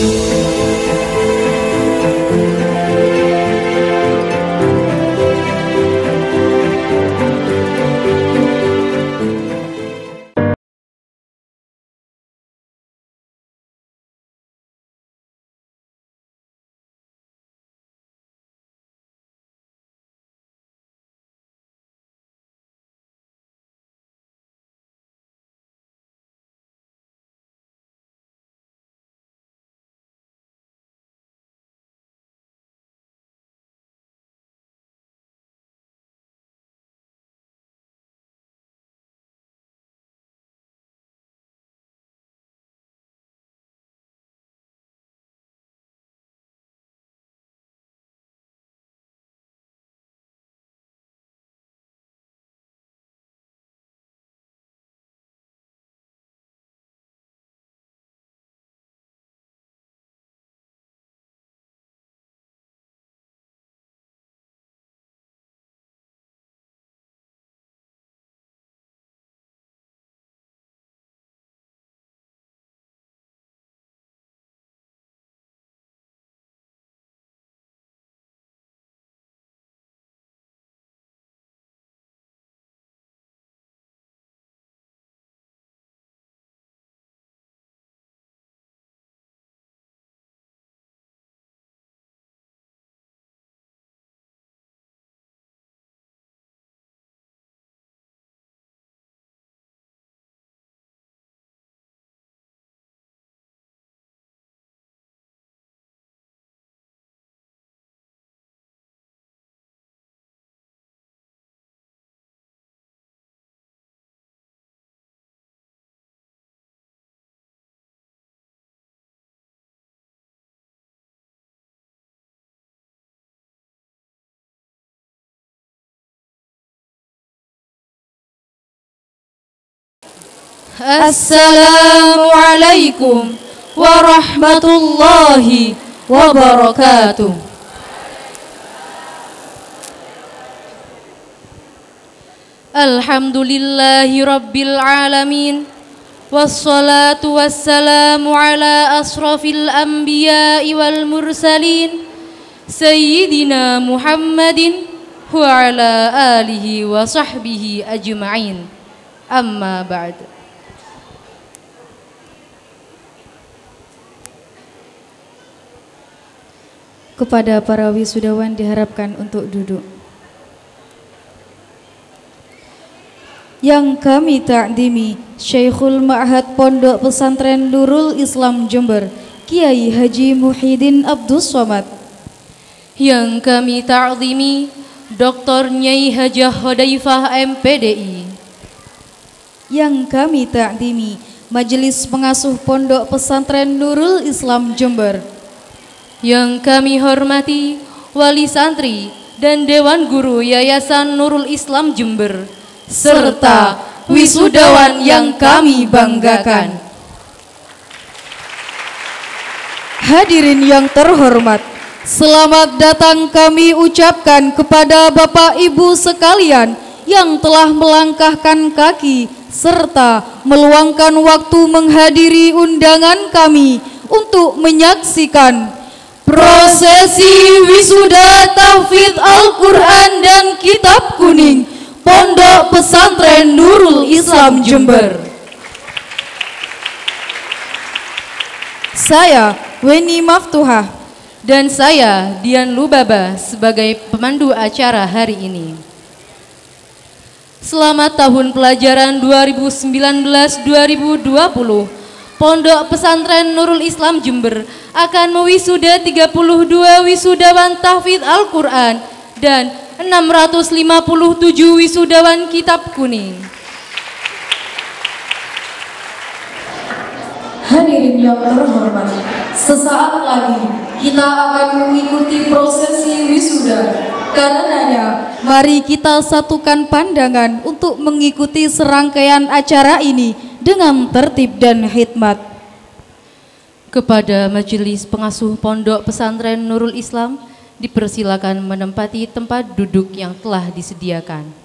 Música Assalamualaikum warahmatullahi wabarakatuh. Alhamdulillahi rabbil alamin. Wassalatu wassalamu ala asrafil anbiya'i wal mursalin Sayyidina Muhammadin wa ala alihi wa sahbihi ajma'in. Amma ba'd Kepada para wisudawan diharapkan untuk duduk. Yang kami takdimi Syekhul Ma'had Pondok Pesantren Nurul Islam Jember Kiai Haji Muhyiddin Abdus Somad Yang kami ta'zimi Dr. Nyai Hajah Hodaifah MPDI Yang kami takdimi Majelis Pengasuh Pondok Pesantren Nurul Islam Jember Yang kami hormati Wali Santri dan Dewan Guru Yayasan Nurul Islam Jember serta wisudawan yang kami banggakan. Hadirin yang terhormat, selamat datang kami ucapkan kepada Bapak Ibu sekalian yang telah melangkahkan kaki serta meluangkan waktu menghadiri undangan kami untuk menyaksikan prosesi wisuda tahfidz Al-Quran dan Kitab Kuning Pondok Pesantren Nurul Islam Jember. Saya Weni Maftuha dan saya Dian Lubaba sebagai pemandu acara hari ini. Selamat tahun pelajaran 2019-2020. Pondok Pesantren Nurul Islam Jember akan mewisuda 32 wisudawan tahfidz Al-Qur'an dan 657 wisudawan kitab kuning. Hadirin yang terhormat, sesaat lagi kita akan mengikuti prosesi wisuda. Karenanya, mari kita satukan pandangan untuk mengikuti serangkaian acara ini dengan tertib dan hikmat. Kepada Majelis Pengasuh Pondok Pesantren Nurul Islam, dipersilakan menempati tempat duduk yang telah disediakan.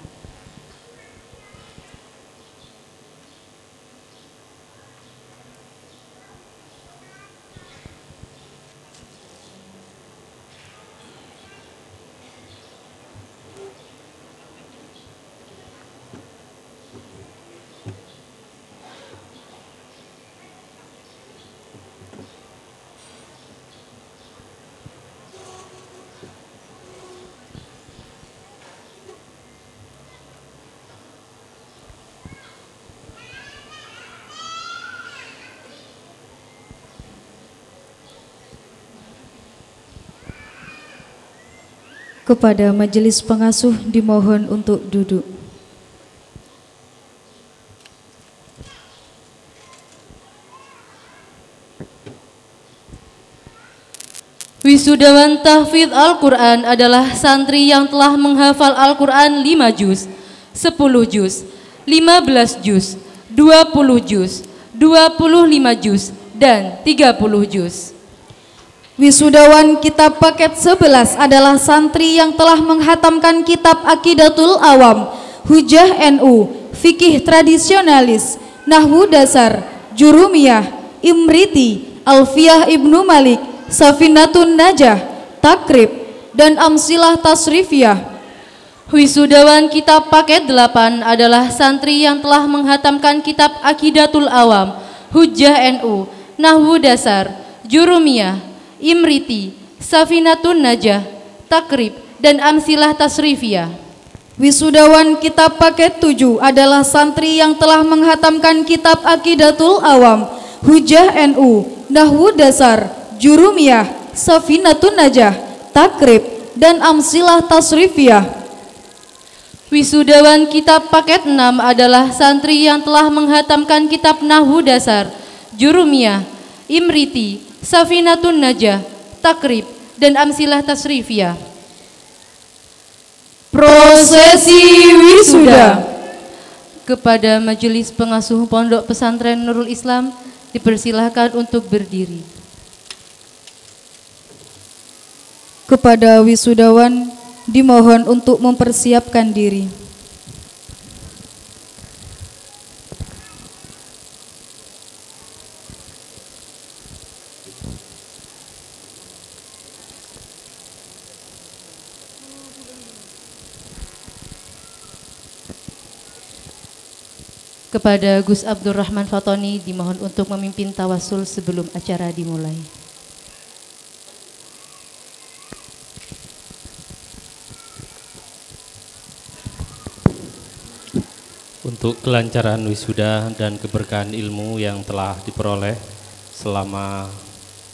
Kepada majelis pengasuh dimohon untuk duduk. Wisudawan tahfidz Al-Quran adalah santri yang telah menghafal Al-Quran 5 juz, 10 juz, 15 juz, 20 juz, 25 juz, dan 30 juz. Wisudawan kitab paket 11 adalah santri yang telah menghatamkan kitab Akidatul Awam, Hujah NU, Fikih Tradisionalis, Nahwu Dasar, Jurumiyah, Imriti, Alfiyah Ibnu Malik, Safinatun Najah, Takrib, dan Amsilah Tasrifiyah. Wisudawan kitab paket 8 adalah santri yang telah menghatamkan kitab Akidatul Awam, Hujjah NU, Nahwu Dasar, Jurumiyah, Imriti, Safinatun Najah, Takrib, dan Amsilah Tasrifiyah. Wisudawan kitab paket 7 adalah santri yang telah menghatamkan kitab Akidatul Awam, Hujjah NU, Nahwu Dasar, Jurumiyah, Safinatun Najah, Takrib, dan Amsilah Tasrifiyah. Wisudawan kitab paket 6 adalah santri yang telah menghatamkan kitab Nahwu Dasar, Jurumiyah, Imriti, Safinatun Najah, Takrib, dan Amsilah Tasrifiyah. Prosesi wisuda kepada majelis pengasuh Pondok Pesantren Nurul Islam dipersilahkan untuk berdiri. Kepada wisudawan dimohon untuk mempersiapkan diri. Kepada Gus Abdurrahman Fatoni dimohon untuk memimpin tawasul sebelum acara dimulai. untuk kelancaran wisuda dan keberkahan ilmu yang telah diperoleh selama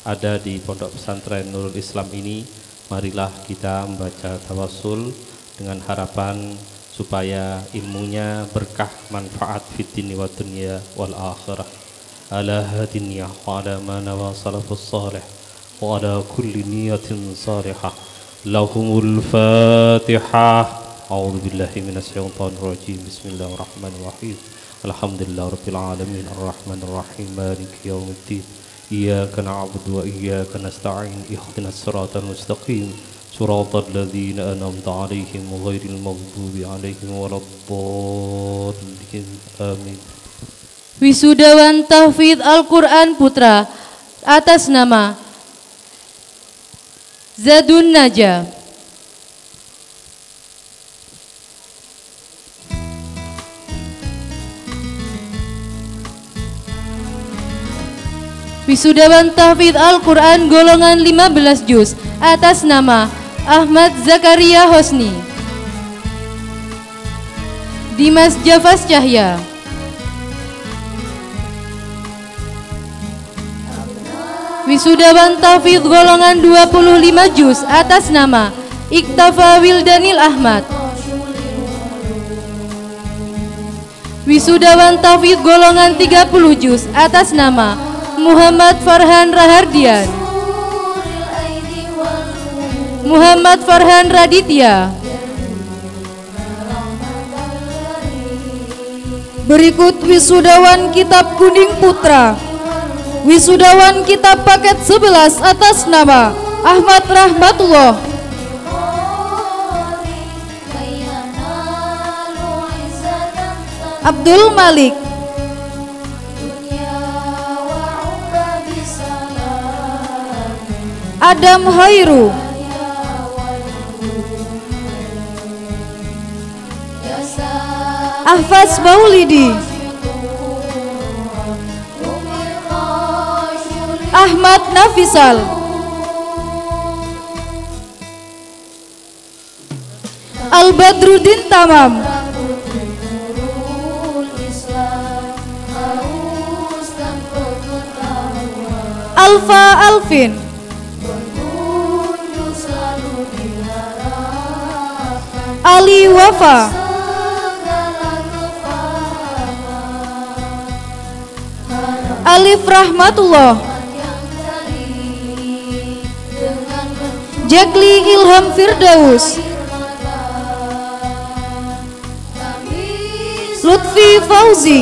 ada di Pondok Pesantren Nurul Islam ini, marilah kita membaca tawasul dengan harapan supaya ilmunya berkah manfaat fitini wa dunya wal akhirah ala hadiniyah wa ala mana wa salafus salih wa ala kulli niyatin salihah lahumul fatihah أعوذ بالله من الشيطان الرجيم بسم الله الرحمن الرحيم الحمد لله رب العالمين الرحمن الرحيم مالك يوم الدين إياك نعبد وإياك نستعين اهدنا الصراط المستقيم صراط الذين أنعمت عليهم غير المغضوب عليهم ولا الضالين آمين Wisudawan Tahfidz Al-Quran Putra atas nama Zadun Najah Wisudawan Tahfidz Al-Quran golongan 15 juz atas nama Ahmad Zakaria Hosni Dimas Jafas Cahya Wisudawan Tahfidz golongan 25 juz atas nama Iktafa Wildanil Ahmad. Wisudawan Tahfidz golongan 30 juz atas nama Muhammad Farhan Rahardian Muhammad Farhan Raditya. Berikut wisudawan kitab kuning putra. Wisudawan kitab paket 11 atas nama Ahmad Rahmatullah. Abdul Malik. Adam Hairu Ahfaz Maulidi. Ahmad Nafisal. Al Badruddin Tamam. Alfa Alvin. Ali Wafa Alif Rahmatullah. Jekli Ilham Firdaus. Lutfi Fauzi.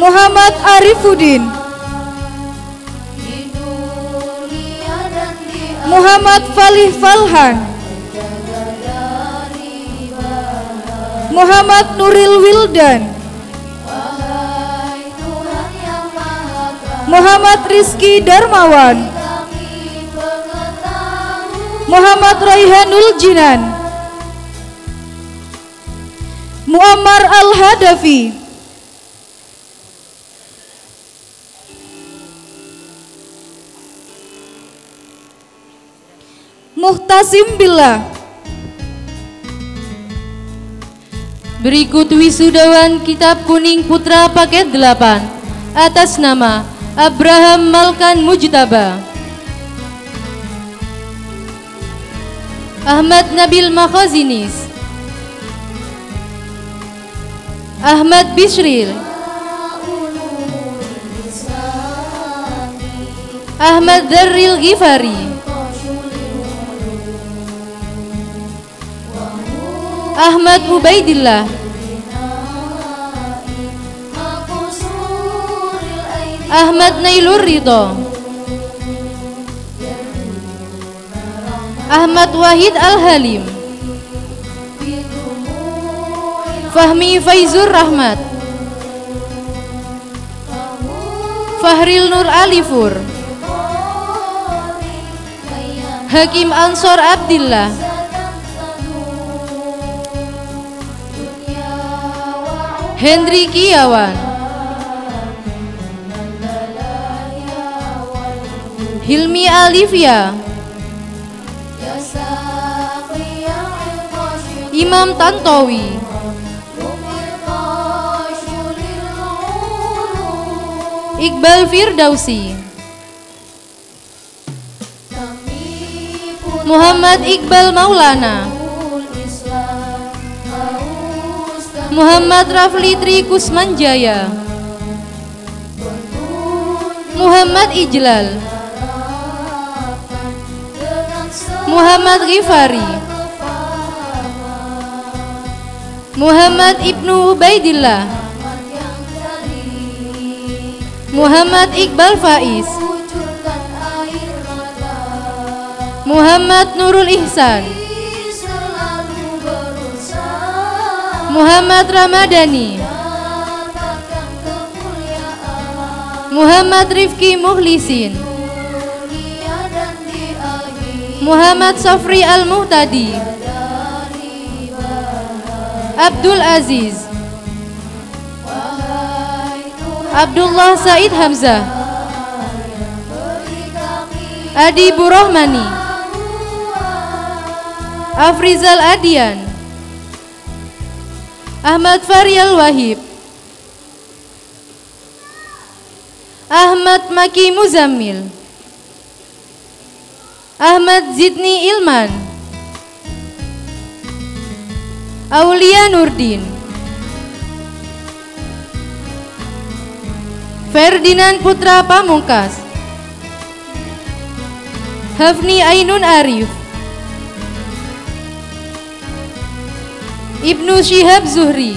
Muhammad Arifuddin. Muhammad Falih Falhan Muhammad Nuril Wildan. Muhammad Rizky Darmawan. Muhammad Raihanul Jinan. Muammar Al-Hadafi. Muhtasim Billah Berikut wisudawan Kitab Kuning Putra Paket 8 atas nama Abraham Malkan Mujtaba. Ahmad Nabil Makhazinis. Ahmad Bishril. Ahmad Darril Ghifari. Ahmad Ubaidillah. Ahmad Nailur Ridho. Ahmad Wahid Al-Halim. Fahmi Faizur Rahmat. Fahril Nur Alifur. Hakim Ansor Abdillah Hendri Kiawan. Hilmi Alivia. Imam Tantowi. Iqbal Firdausi. Muhammad Iqbal Maulana Muhammad Rafli Tri Kusmanjaya. Muhammad Ijlal. Muhammad Ghifari. Muhammad Ibnu Ubaidillah. Muhammad Iqbal Faiz. Muhammad Nurul Ihsan Muhammad Ramadhani. Muhammad Rifki Muhlisin. Muhammad Sofri Al-Muhtadi. Abdul Aziz. Abdullah Said Hamzah. Adi Burahmani. Afrizal Adian Ahmad Faryal Wahib. Ahmad Maki Muzammil Ahmad Zidni Ilman. Aulia Nurdin. Ferdinand Putra Pamungkas. Hafni Ainun Arif Ibnu Syihab Zuhri.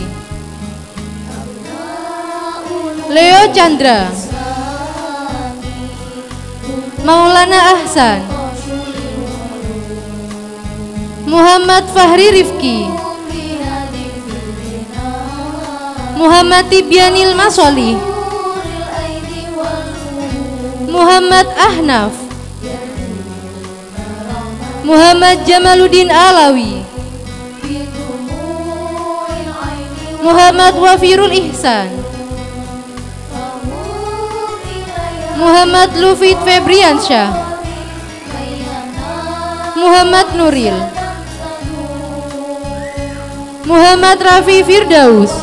Leo Chandra. Maulana Ahsan. Muhammad Fahri Rifki. Muhammad Tibyanil Masoli. Muhammad Ahnaf. Muhammad Jamaluddin Alawi Muhammad Wafirul Ihsan. Muhammad Lufit Febriansyah Muhammad Nuril. Muhammad Rafi Firdaus.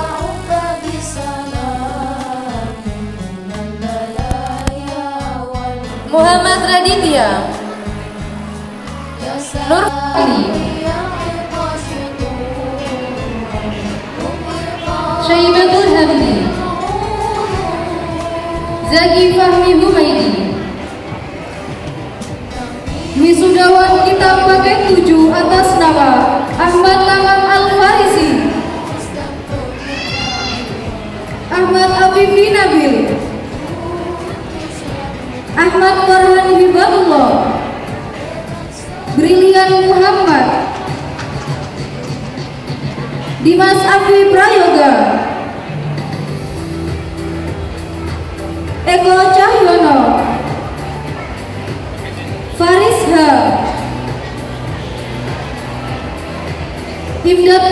Muhammad Raditya. Nur Ali Syaibatul Hamdi Zaki Fahmi Humaidi Wisudawan kita pakai tujuh atas nama Ahmad Tangan Al-Farisi Ahmad Abi Nabil Ahmad Farhan Hibatullah Brilian Muhammad Dimas Afif Prayoga Eko Cahyono Faris H Himdat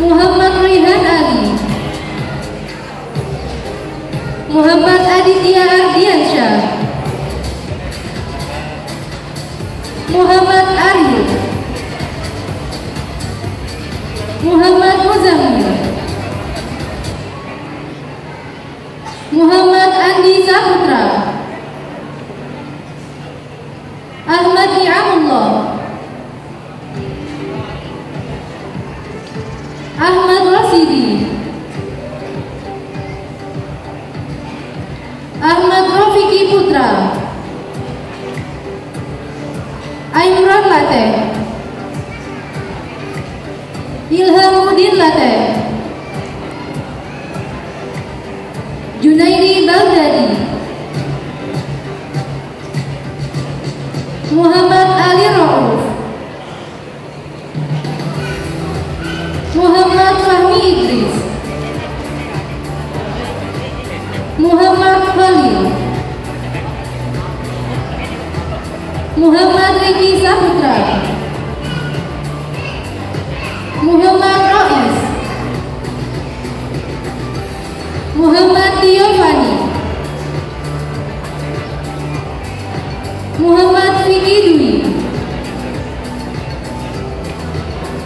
Muhammad Rihan Ali. Muhammad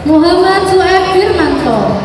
Muhammad Suhaib Firmanto.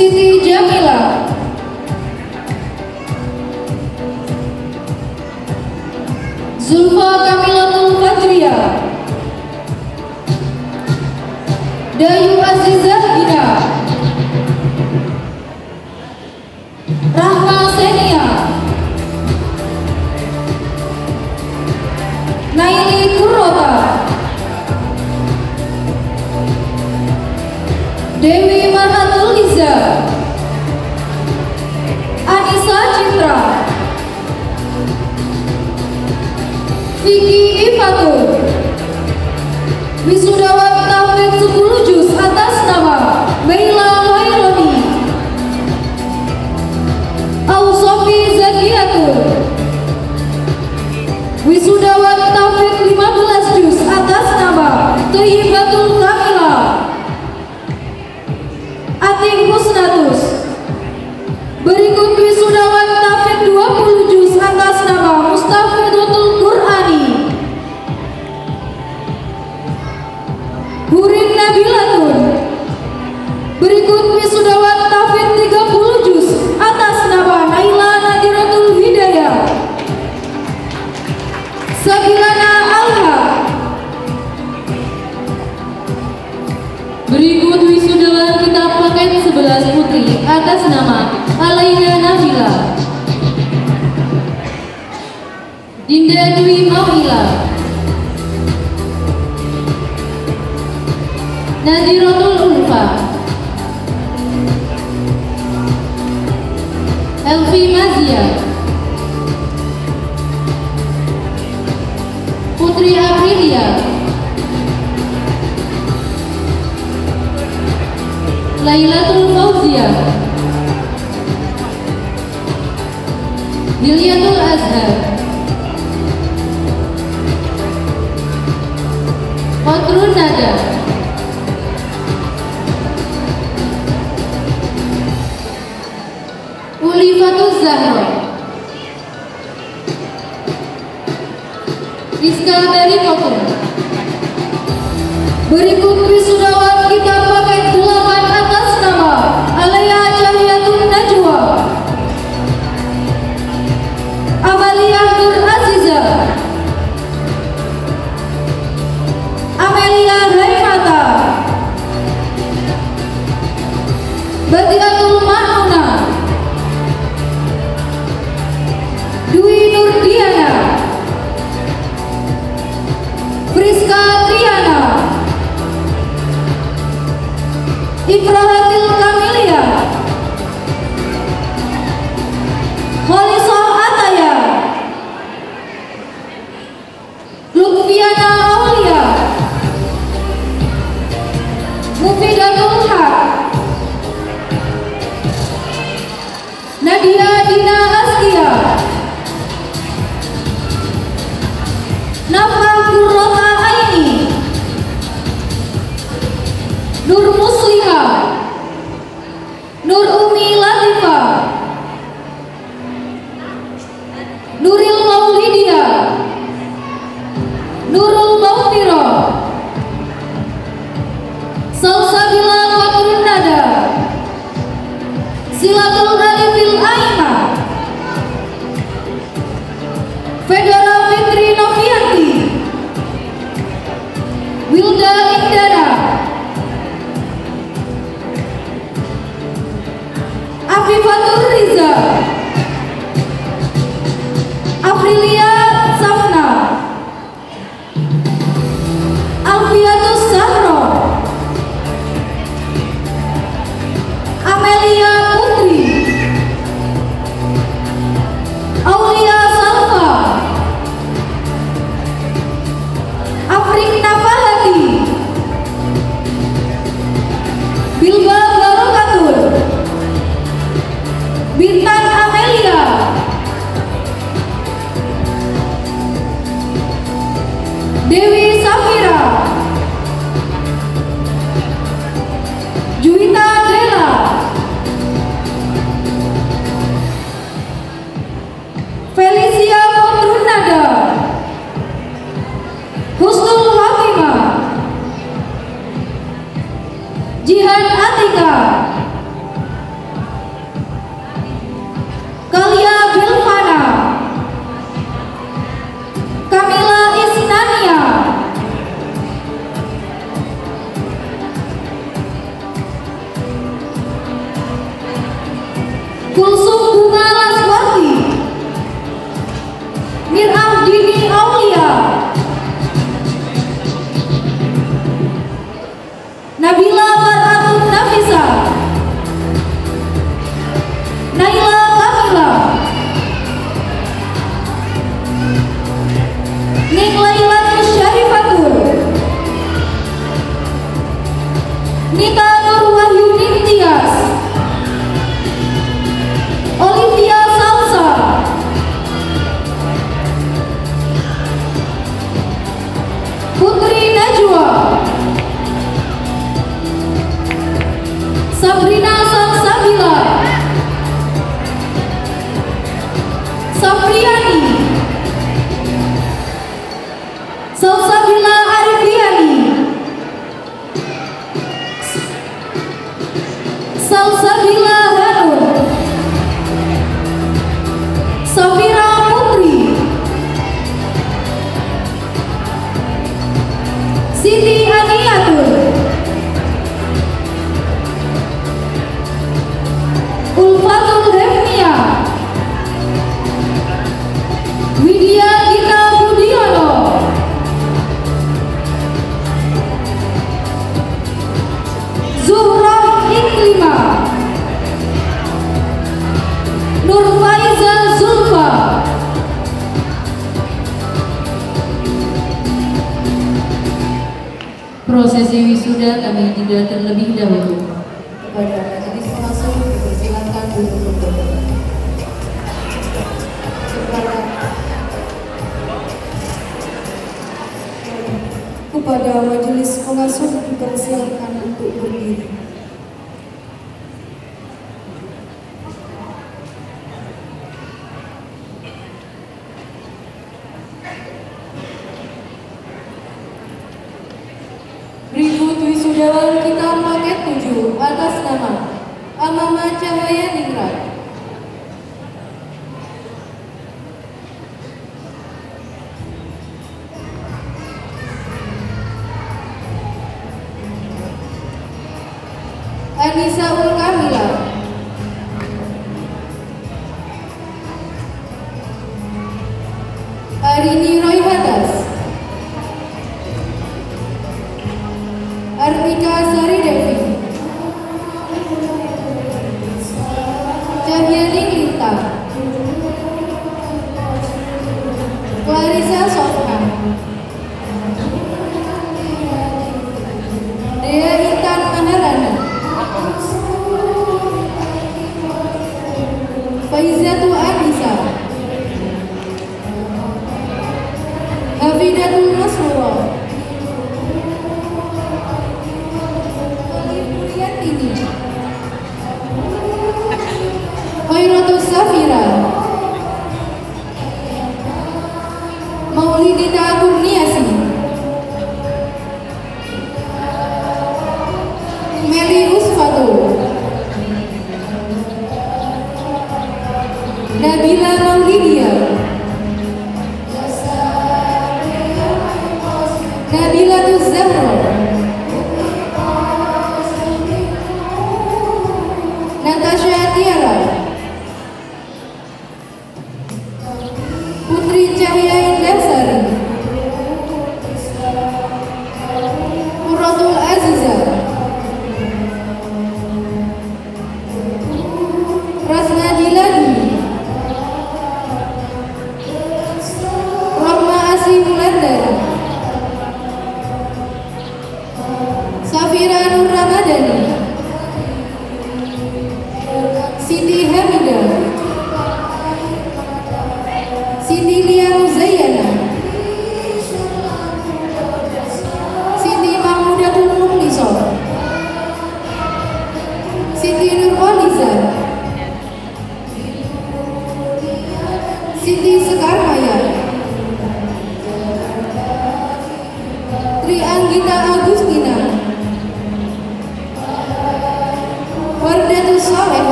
Siti Jamila. Berikut wisudawan kita paket sebelas putri atas nama Alaina Nafila. Dinda Dwi Maulila, Nadirotul Ulfa. Elvi Mazia. Putri Aprilia Lailatul Fauzia Liliatul Azhar. Kotrun Nada. Ulifatul Zahra. Rizka Dari Kotrun Berikut wisudawan kita Amalia Cahayatun Najwa Amalia Nur Aziza Amelia Raimata Batiatul Ma'una Dwi Nur Nurdiana Friska Triana Ibrahim Jawaran kita paket 7 atas nama Amama Cahaya Ningrat. Nabila Maulidia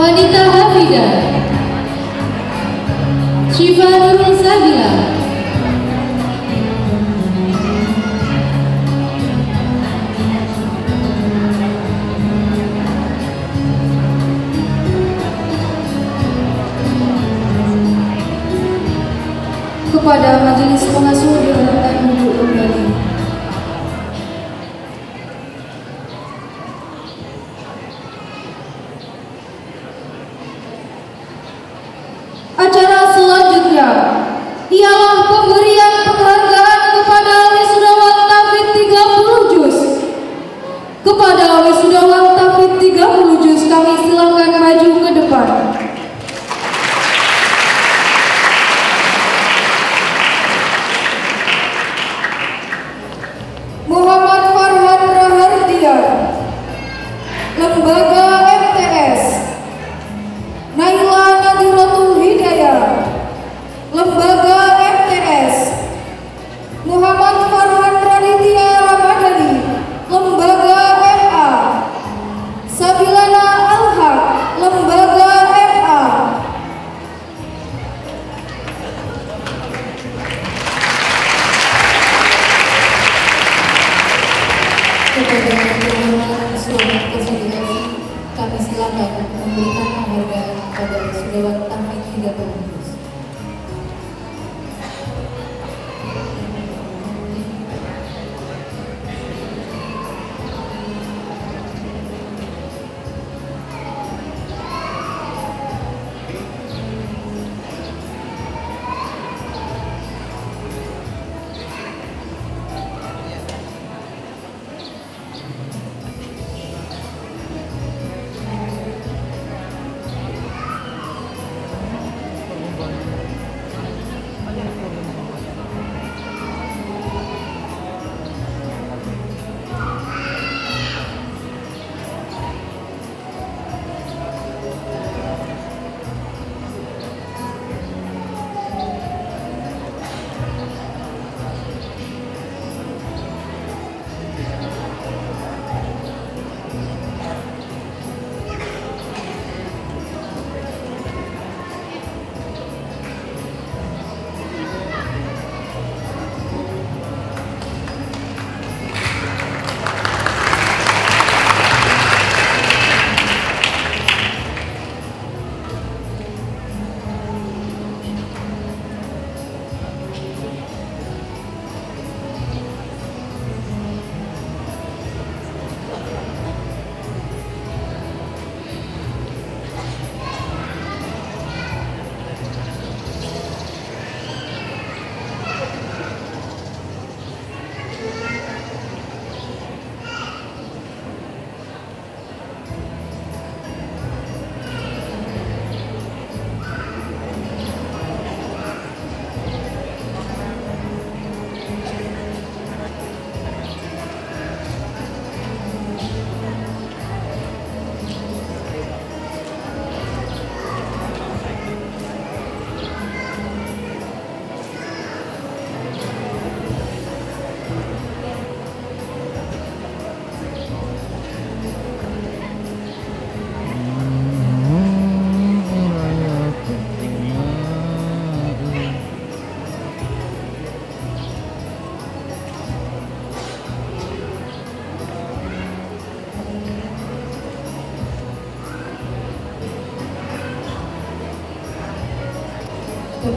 Wanita Hafida Syifa Nurul Sabila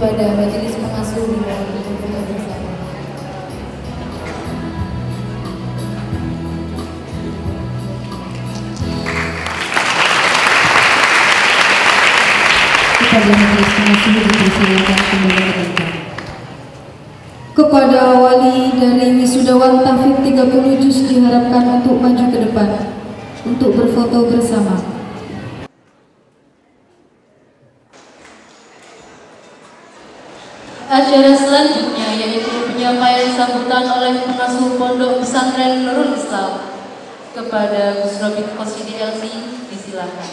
kepada majelis pengasuh duduk bersama. Kepada majelis pengasuh dipersilakan kembali. Kepada wali dari wisudawan Taufik 30 juz diharapkan untuk maju ke depan untuk berfoto bersama. Acara selanjutnya yaitu penyampaian sambutan oleh pengasuh Pondok Pesantren Nurul Islam kepada Gus Robin Kosidi LC disilakan.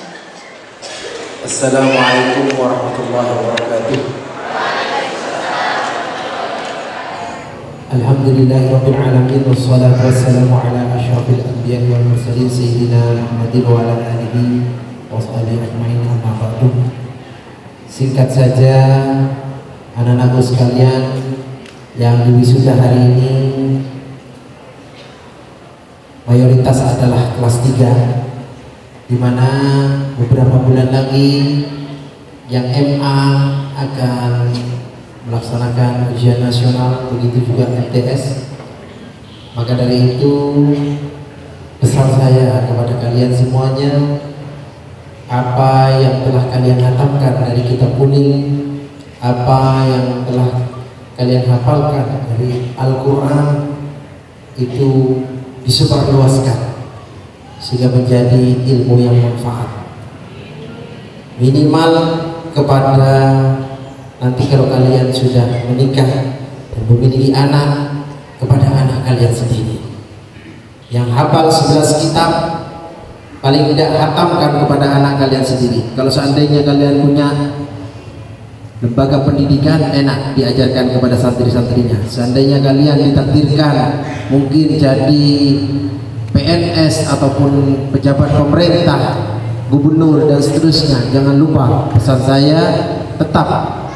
Assalamualaikum warahmatullahi wabarakatuh. Alhamdulillahi rabbil alamin wassalatu wassalamu ala asyrafil anbiya'i wal mursalin sayyidina Muhammadin wa ala alihi wa sahbihi ajmain. Singkat saja anak-anakku sekalian yang diwisuda hari ini mayoritas adalah kelas 3 di mana beberapa bulan lagi yang MA akan melaksanakan ujian nasional begitu juga MTS maka dari itu pesan saya kepada kalian semuanya apa yang telah kalian hatamkan dari kitab kuning apa yang telah kalian hafalkan dari Al-Quran itu disebarluaskan sehingga menjadi ilmu yang manfaat. Minimal kepada nanti kalau kalian sudah menikah dan memiliki anak kepada anak kalian sendiri. Yang hafal 11 kitab paling tidak hatamkan kepada anak kalian sendiri. Kalau seandainya kalian punya lembaga pendidikan enak diajarkan kepada santri-santrinya. Seandainya kalian ditakdirkan mungkin jadi PNS ataupun pejabat pemerintah gubernur dan seterusnya jangan lupa pesan saya tetap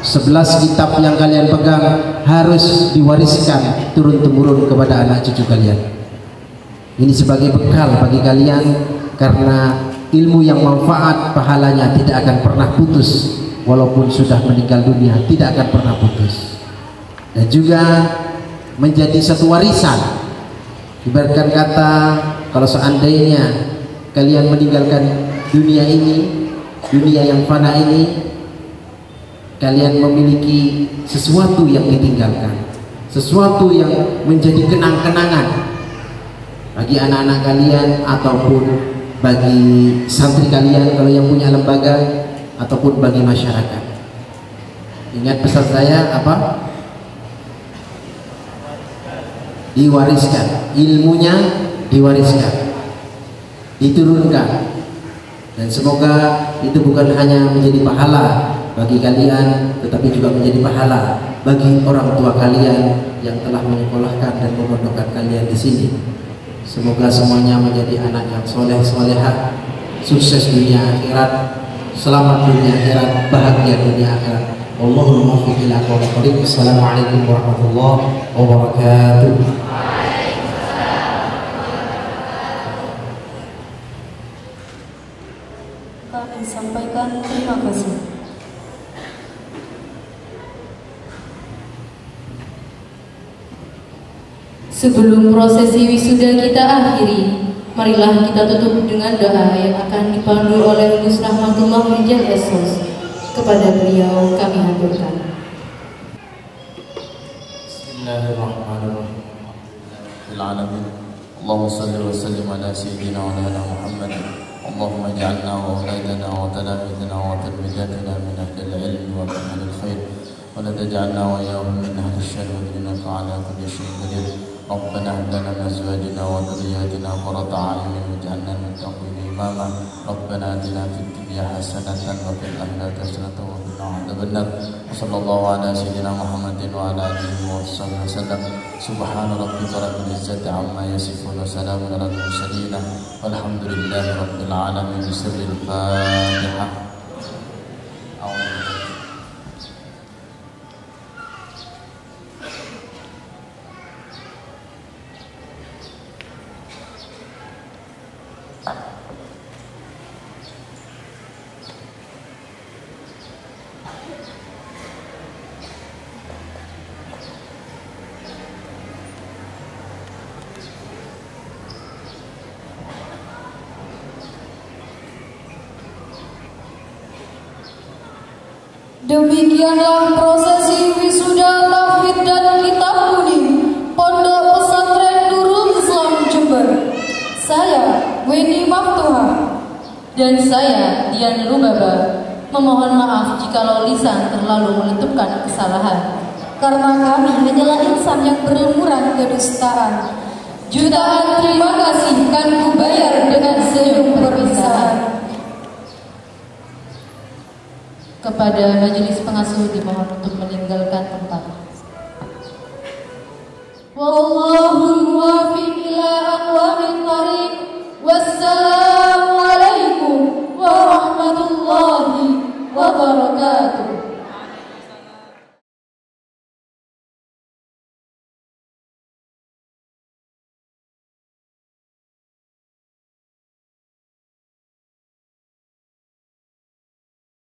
11 kitab yang kalian pegang harus diwariskan turun-temurun kepada anak cucu kalian. Ini sebagai bekal bagi kalian karena ilmu yang manfaat pahalanya tidak akan pernah putus walaupun sudah meninggal dunia tidak akan pernah putus. Dan juga menjadi satu warisan. Ibaratkan kata kalau seandainya kalian meninggalkan dunia ini dunia yang fana ini kalian memiliki sesuatu yang ditinggalkan. Sesuatu yang menjadi kenang-kenangan bagi anak-anak kalian ataupun bagi santri kalian kalau yang punya lembaga ataupun bagi masyarakat. Ingat pesan saya apa? Diwariskan. Ilmunya diwariskan. Diturunkan. Dan semoga itu bukan hanya menjadi pahala bagi kalian tetapi juga menjadi pahala bagi orang tua kalian yang telah menyekolahkan dan memondokkan kalian di sini. Semoga semuanya menjadi anak yang soleh soleha, sukses dunia akhirat, selamat dunia akhirat, bahagia dunia akhirat. Allahul muwaffiq ila aqwamit Assalamualaikum warahmatullahi wabarakatuh. Sampaikan terima kasih. Sebelum prosesi wisuda kita akhiri, marilah kita tutup dengan doa yang akan dipandu oleh Gus Rahmatullah Rijal Esos. Kepada beliau kami haturkan. Bismillahirrahmanirrahim. Alamin. Allahumma salli wa sallim ala sayyidina wa ala Muhammad. Allahumma ij'alna wa auladana wa talamidana wa tilmidatina min ahli al-ilm wa min ahli al-khair. ولا تجعلنا وإياهم من أهل الشر إنك على كل شيء قدير ربنا هب لنا من ازواجنا وذرياتنا قرة اعين واجعلنا للمتقين اماما. ربنا آتنا في الدنيا حسنة وفي الآخرة حسنة وقنا عذاب النار. وصلى الله على سيدنا محمد وعلى آله وصحبه وسلم. سبحان ربك رب العزة عما يصفون وسلام على المرسلين. والحمد لله رب العالمين. بسر الفاتحة. Demikianlah prosesi wisuda tahfidz dan kitab kuning Pondok Pesantren Nurul Islam Jember. Saya Weni Maftuha dan saya Dian Lubaba memohon maaf jika lisan terlalu menentukan kesalahan. Karena kami hanyalah insan yang berumuran kedustaan. Jutaan terima kasih kan kubayar dengan senyum perpisahan. Kepada majelis pengasuh dimohon untuk